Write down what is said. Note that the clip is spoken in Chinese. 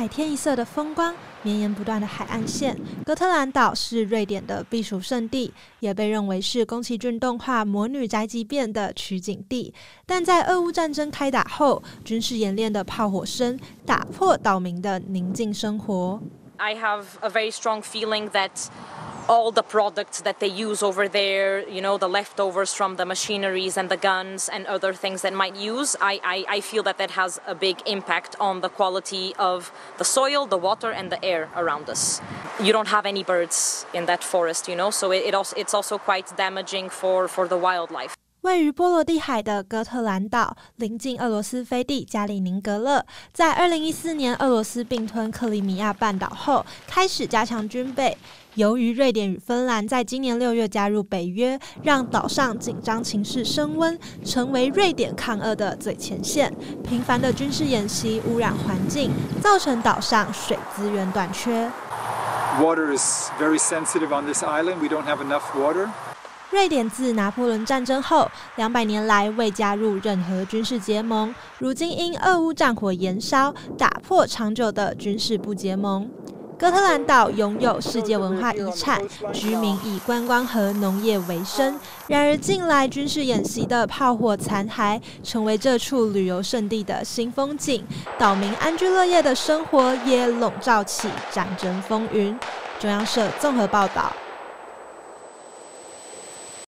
海天一色的风光，绵延不断的海岸线。哥特兰岛是瑞典的避暑胜地，也被认为是宫崎骏动画《魔女宅急便》的取景地。但在俄乌战争开打后，军事演练的炮火声打破岛民的宁静生活。I have a very strong feeling that all the products that they use over there, you know, the leftovers from the machineries and the guns and other things that might use, I, I, I feel that that has a big impact on the quality of the soil, the water, and the air around us. You don't have any birds in that forest, you know, so it, it also, it's also quite damaging for, for the wildlife. 位于波罗的海的哥特兰岛，临近俄罗斯飞地加里宁格勒。在二零一四年俄罗斯并吞克里米亚半岛后，开始加强军备。由于瑞典与芬兰在今年六月加入北约，让岛上紧张情势升温，成为瑞典抗俄的最前线。频繁的军事演习污染环境，造成岛上水资源短缺。Water is very sensitive on this island. We don't have enough water. 瑞典自拿破仑战争后两百年来未加入任何军事结盟，如今因俄乌战火延烧，打破长久的军事不结盟。哥特兰岛拥有世界文化遗产，居民以观光和农业为生。然而，近来军事演习的炮火残骸，成为这处旅游胜地的新风景。岛民安居乐业的生活也笼罩起战争风云。中央社综合报道。